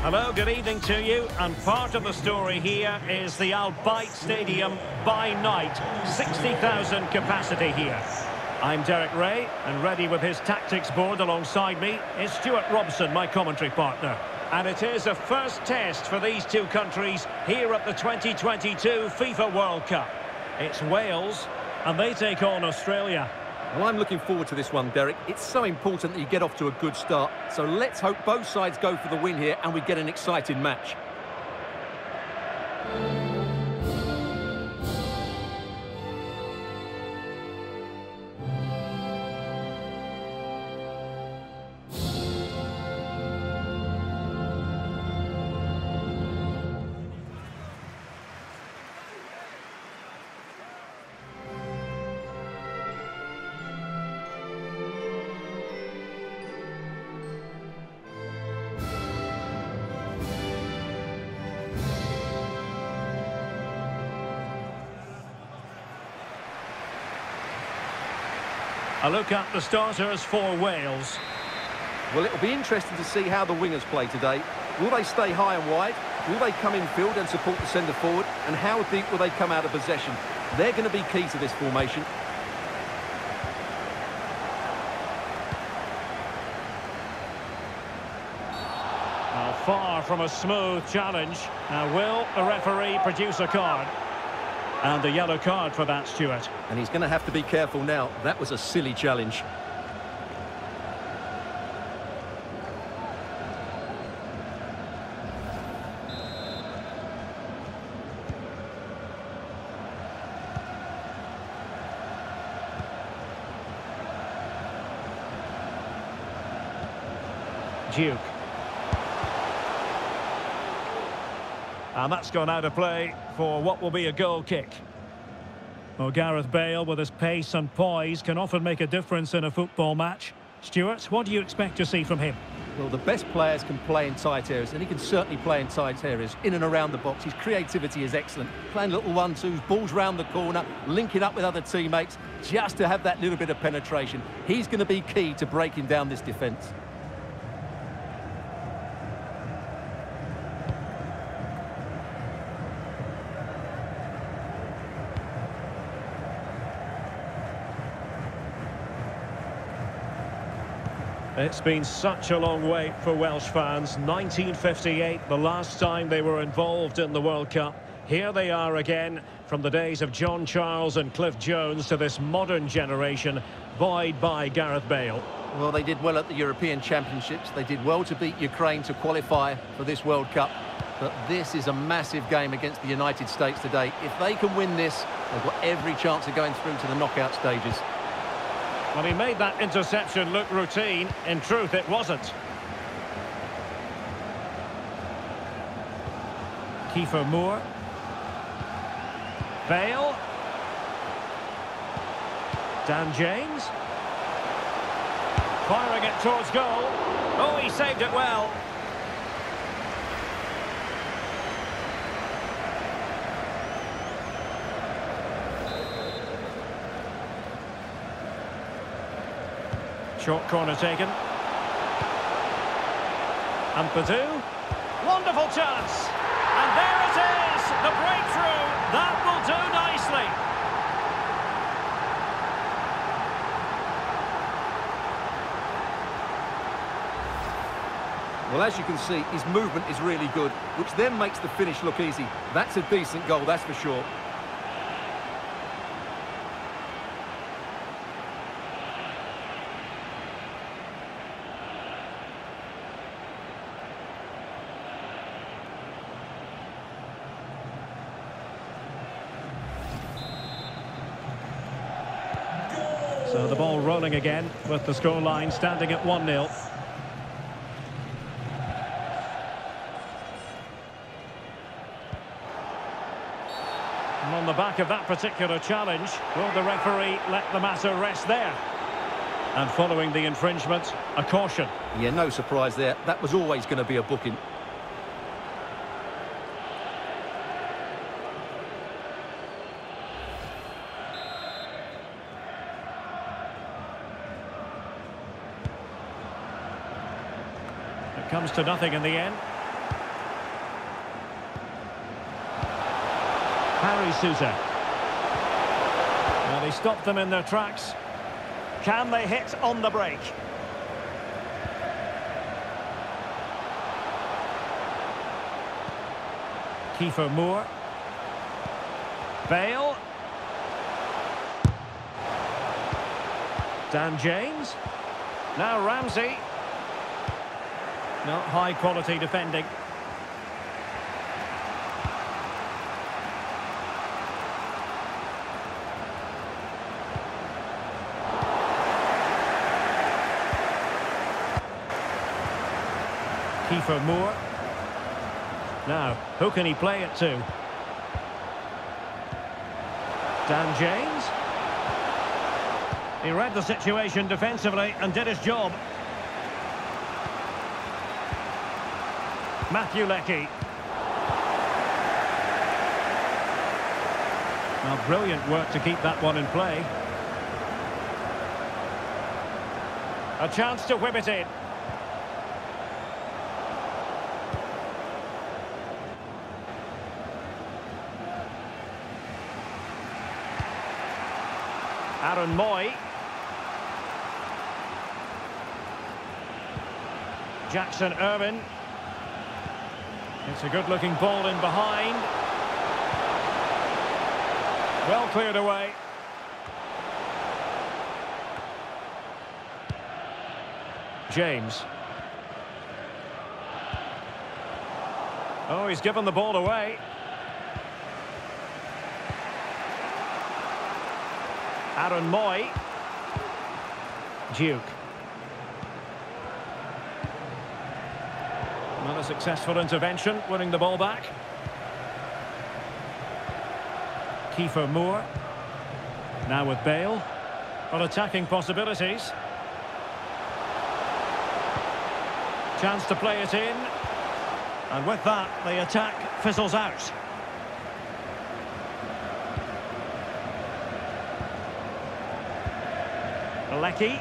Hello, good evening to you. And part of the story here is the Al Stadium by night. 60,000 capacity here. I'm Derek Rae, and ready with his tactics board alongside me is Stewart Robson, my commentary partner. And it is a first test for these two countries here at the 2022 FIFA World Cup. It's Wales, and they take on Australia. Well, I'm looking forward to this one, Derek. It's so important that you get off to a good start. So let's hope both sides go for the win here and we get an exciting match. A look at the starters for Wales. Well, it'll be interesting to see how the wingers play today. Will they stay high and wide? Will they come in field and support the centre forward? And how deep will they come out of possession? They're going to be key to this formation. Now, far from a smooth challenge. Now, will the referee produce a card? And the yellow card for that, Stewart. And he's going to have to be careful now. That was a silly challenge. Duke. And that's gone out of play for what will be a goal kick. Well, Gareth Bale, with his pace and poise, can often make a difference in a football match. Stewart, what do you expect to see from him? Well, the best players can play in tight areas, and he can certainly play in tight areas, in and around the box. His creativity is excellent. Playing little one-twos, balls round the corner, linking up with other teammates, just to have that little bit of penetration. He's going to be key to breaking down this defence. It's been such a long wait for Welsh fans. 1958, the last time they were involved in the World Cup. Here they are again, from the days of John Charles and Cliff Jones to this modern generation, buoyed by Gareth Bale. Well, they did well at the European Championships. They did well to beat Ukraine to qualify for this World Cup. But this is a massive game against the United States today. If they can win this, they've got every chance of going through to the knockout stages. Well, he made that interception look routine. In truth, it wasn't. Kiefer Moore. Bale. Dan James. Firing it towards goal. Oh, he saved it well. Short corner taken. And Badu. Wonderful chance. And there it is, the breakthrough. That will do nicely. Well, as you can see, his movement is really good, which then makes the finish look easy. That's a decent goal, that's for sure. So again with the scoreline standing at 1-0. And on the back of that particular challenge, will the referee let the matter rest there? And following the infringement, a caution. Yeah, no surprise there. That was always going to be a booking. Comes to nothing in the end. Harry Souttar. Well, they stopped them in their tracks. Can they hit on the break? Kiefer Moore. Bale. Dan James. Now Ramsey. Not high quality defending. Kiefer Moore. Now, who can he play it to? Dan James. He read the situation defensively and did his job. Matthew Leckie. Well, brilliant work to keep that one in play. A chance to whip it in. Aaron Mooy. Jackson Irvine. It's a good-looking ball in behind. Well cleared away. James. Oh, he's given the ball away. Aaron Mooy. Duke. Not a successful intervention, winning the ball back. Kiefer Moore. Now with Bale. On attacking possibilities. Chance to play it in. And with that, the attack fizzles out. Leckie.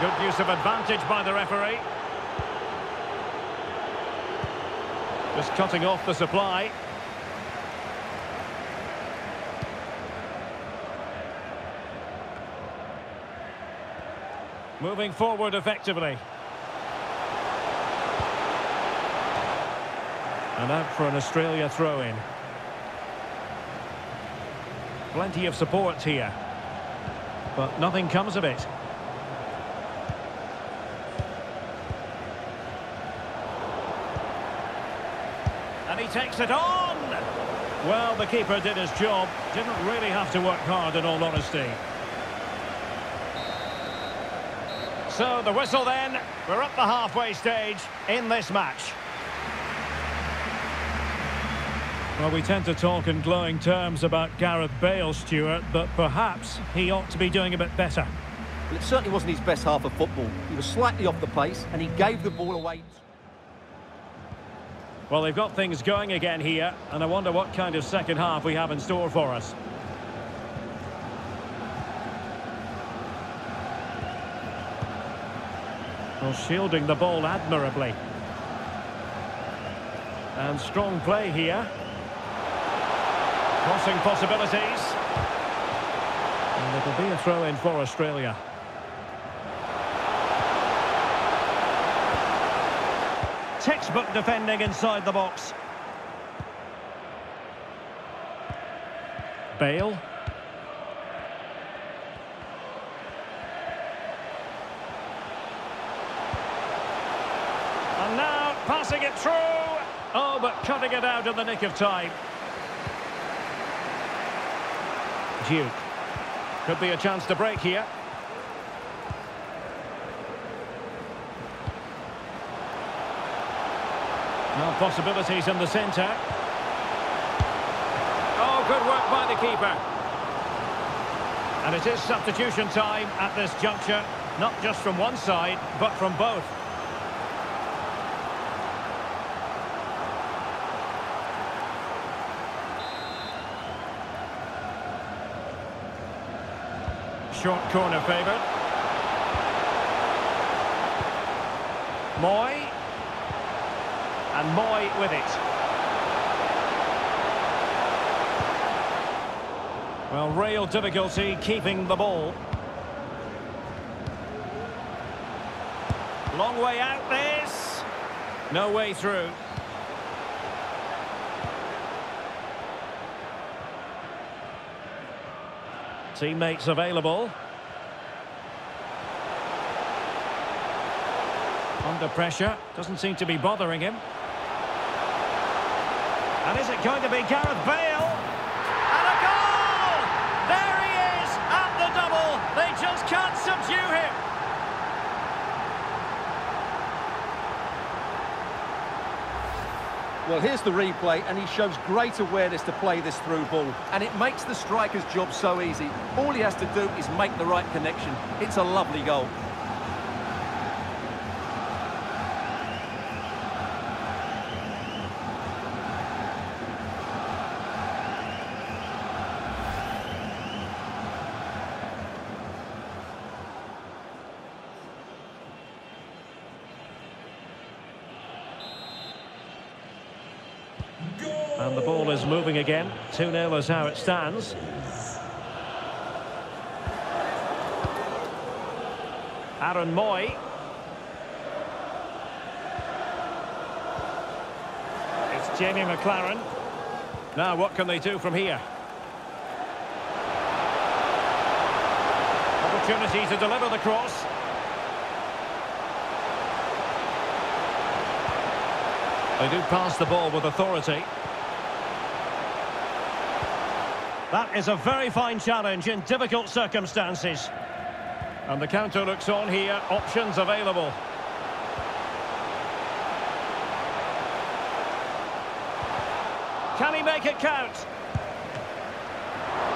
Good use of advantage by the referee. Just cutting off the supply. Moving forward effectively. And out for an Australia throw-in. Plenty of support here. But nothing comes of it. Takes it on! Well, the keeper did his job. Didn't really have to work hard, in all honesty. So, the whistle then. We're up the halfway stage in this match. Well, we tend to talk in glowing terms about Gareth Bale, Stewart, but perhaps he ought to be doing a bit better. Well, it certainly wasn't his best half of football. He was slightly off the pace, and he gave the ball away. Well, they've got things going again here, and I wonder what kind of second half we have in store for us. Well, shielding the ball admirably. And strong play here. Crossing possibilities. And it'll be a throw-in for Australia. Textbook defending inside the box. Bale. And now passing it through. Oh, but cutting it out in the nick of time. Duke. Could be a chance to break here. Well, possibilities in the centre. Oh, good work by the keeper. And it is substitution time at this juncture, not just from one side, but from both. Short corner favoured. Mooy. And Mooy with it. Well, real difficulty keeping the ball. Long way out this. No way through. Teammates available. Under pressure. Doesn't seem to be bothering him. And is it going to be Gareth Bale? And a goal! There he is at the double. They just can't subdue him. Well, here's the replay, and he shows great awareness to play this through ball. And it makes the striker's job so easy. All he has to do is make the right connection. It's a lovely goal. And the ball is moving again. 2-0 is how it stands. Aaron Mooy. It's Jamie Maclaren. Now what can they do from here? Opportunity to deliver the cross. They do pass the ball with authority. That is a very fine challenge in difficult circumstances. And the counter looks on here, options available. Can he make it count?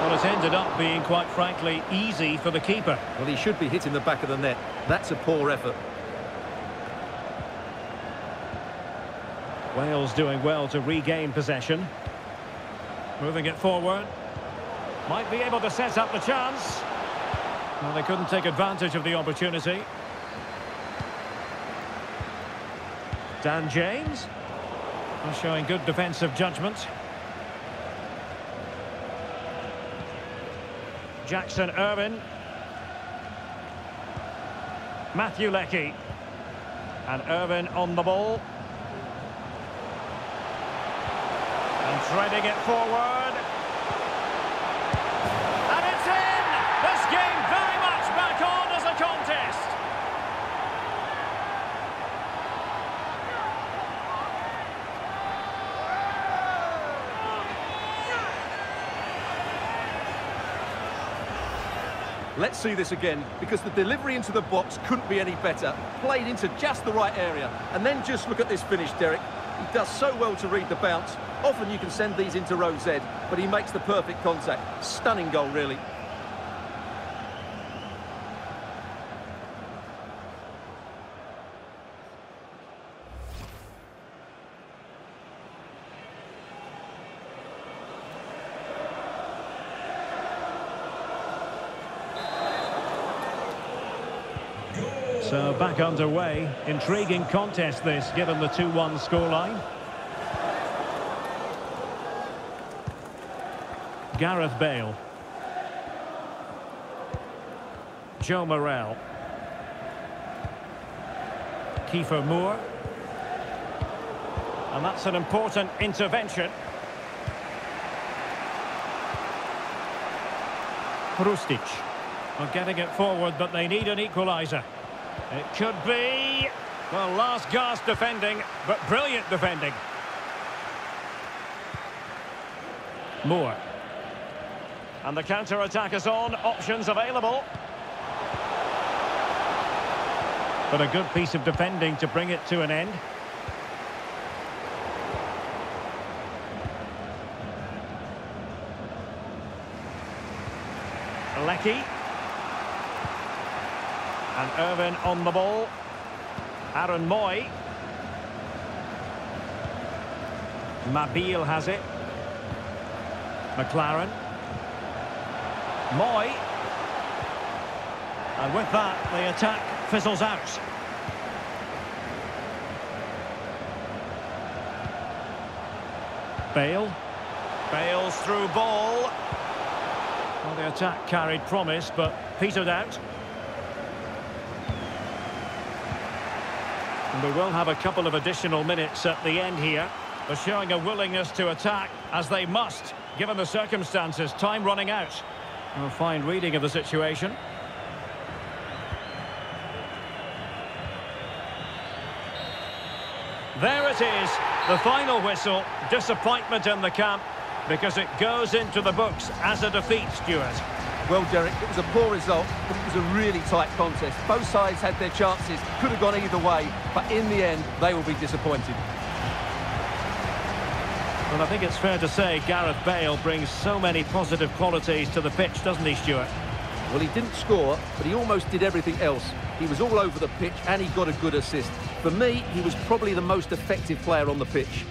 Well, it's ended up being, quite frankly, easy for the keeper. Well, he should be hitting the back of the net. That's a poor effort. Wales doing well to regain possession. Moving it forward. Might be able to set up the chance. Well, they couldn't take advantage of the opportunity. Dan James. Showing good defensive judgment. Jackson Irvine. Matthew Leckie. And Irvine on the ball. Threading it forward. And it's in! This game very much back on as a contest. Let's see this again, because the delivery into the box couldn't be any better. Played into just the right area. And then just look at this finish, Derek. He does so well to read the bounce. Often you can send these into row Z, but he makes the perfect contact. Stunning goal, really. So uh, back underway. Intriguing contest this, given the 2-1 scoreline. Gareth Bale. Joe Morrell. Kiefer Moore. And that's an important intervention. Hrustic. Well, getting it forward, but they need an equaliser. It could be... Well, last gasp defending, but brilliant defending. Moore. And the counter-attack is on, options available. But a good piece of defending to bring it to an end. Leckie. And Irvine on the ball. Aaron Mooy. Mabil has it. Maclaren. Mooy. And with that, the attack fizzles out. Bale. Bale's through ball. Well, the attack carried promise, but petered out. And we will have a couple of additional minutes at the end here. They're showing a willingness to attack, as they must, given the circumstances. Time running out. A fine reading of the situation. There it is, the final whistle. Disappointment in the camp because it goes into the books as a defeat, Stewart. Well, Derek, it was a poor result, but it was a really tight contest. Both sides had their chances, could have gone either way, but in the end, they will be disappointed. Well, I think it's fair to say Gareth Bale brings so many positive qualities to the pitch, doesn't he, Stewart? Well, he didn't score, but he almost did everything else. He was all over the pitch and he got a good assist. For me, he was probably the most effective player on the pitch.